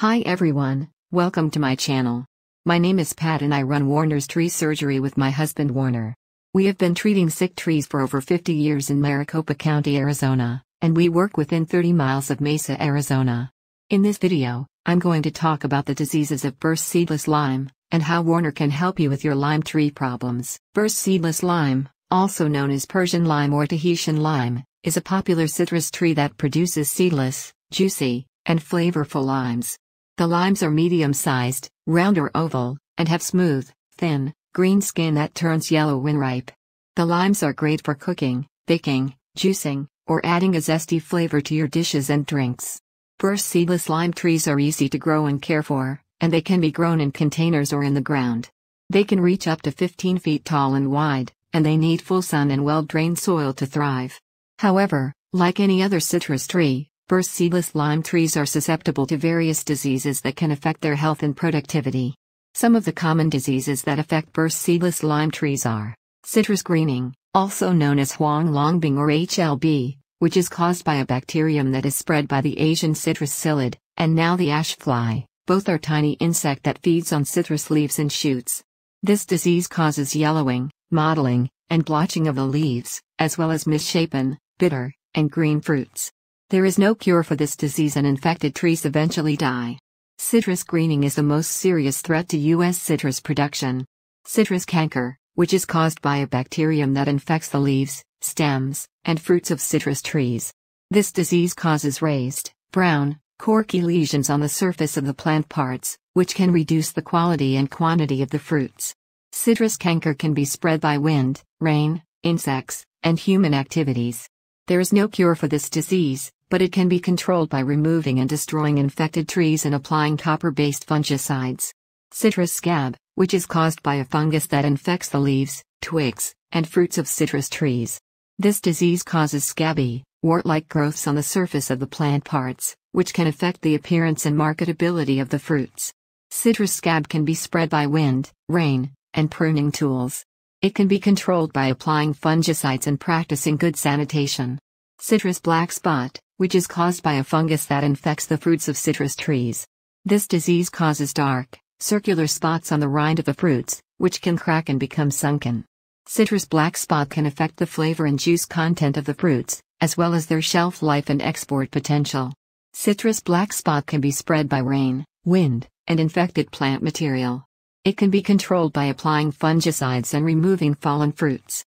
Hi everyone, welcome to my channel. My name is Pat and I run Warner's Tree Surgery with my husband Warner. We have been treating sick trees for over 50 years in Maricopa County, Arizona, and we work within 30 miles of Mesa, Arizona. In this video, I'm going to talk about the diseases of Bearss seedless lime, and how Warner can help you with your lime tree problems. Bearss seedless lime, also known as Persian lime or Tahitian lime, is a popular citrus tree that produces seedless, juicy, and flavorful limes. The limes are medium-sized, round or oval, and have smooth, thin, green skin that turns yellow when ripe. The limes are great for cooking, baking, juicing, or adding a zesty flavor to your dishes and drinks. Bearss seedless lime trees are easy to grow and care for, and they can be grown in containers or in the ground. They can reach up to 15 feet tall and wide, and they need full sun and well-drained soil to thrive. However, like any other citrus tree, Bearss seedless lime trees are susceptible to various diseases that can affect their health and productivity. Some of the common diseases that affect Bearss seedless lime trees are citrus greening, also known as Huang Longbing or HLB, which is caused by a bacterium that is spread by the Asian citrus psyllid, and now the ash fly. Both are tiny insect that feeds on citrus leaves and shoots. This disease causes yellowing, mottling, and blotching of the leaves, as well as misshapen, bitter, and green fruits. There is no cure for this disease and infected trees eventually die. Citrus greening is the most serious threat to U.S. citrus production. Citrus canker, which is caused by a bacterium that infects the leaves, stems, and fruits of citrus trees. This disease causes raised, brown, corky lesions on the surface of the plant parts, which can reduce the quality and quantity of the fruits. Citrus canker can be spread by wind, rain, insects, and human activities. There is no cure for this disease, but it can be controlled by removing and destroying infected trees and applying copper-based fungicides. Citrus scab, which is caused by a fungus that infects the leaves, twigs, and fruits of citrus trees. This disease causes scabby, wart-like growths on the surface of the plant parts, which can affect the appearance and marketability of the fruits. Citrus scab can be spread by wind, rain, and pruning tools. It can be controlled by applying fungicides and practicing good sanitation. Citrus black spot, which is caused by a fungus that infects the fruits of citrus trees. This disease causes dark, circular spots on the rind of the fruits, which can crack and become sunken. Citrus black spot can affect the flavor and juice content of the fruits, as well as their shelf life and export potential. Citrus black spot can be spread by rain, wind, and infected plant material. It can be controlled by applying fungicides and removing fallen fruits.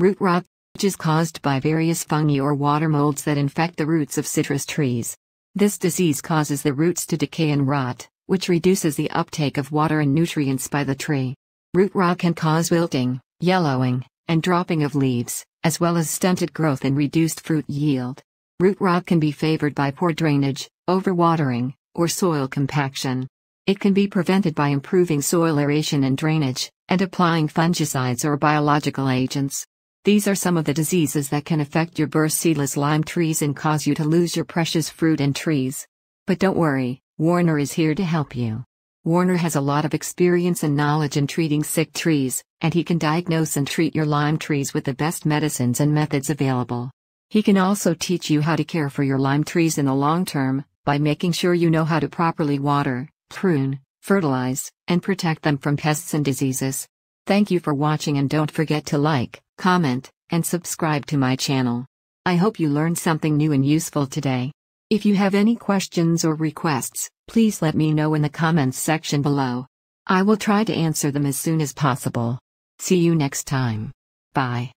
Root rot which is caused by various fungi or water molds that infect the roots of citrus trees. This disease causes the roots to decay and rot, which reduces the uptake of water and nutrients by the tree. Root rot can cause wilting, yellowing, and dropping of leaves, as well as stunted growth and reduced fruit yield. Root rot can be favored by poor drainage, overwatering, or soil compaction. It can be prevented by improving soil aeration and drainage, and applying fungicides or biological agents. These are some of the diseases that can affect your Bearss seedless lime trees and cause you to lose your precious fruit and trees. But don't worry, Warner is here to help you. Warner has a lot of experience and knowledge in treating sick trees, and he can diagnose and treat your lime trees with the best medicines and methods available. He can also teach you how to care for your lime trees in the long term, by making sure you know how to properly water, prune, fertilize, and protect them from pests and diseases. Thank you for watching and don't forget to like, comment, and subscribe to my channel. I hope you learned something new and useful today. If you have any questions or requests, please let me know in the comments section below. I will try to answer them as soon as possible. See you next time. Bye.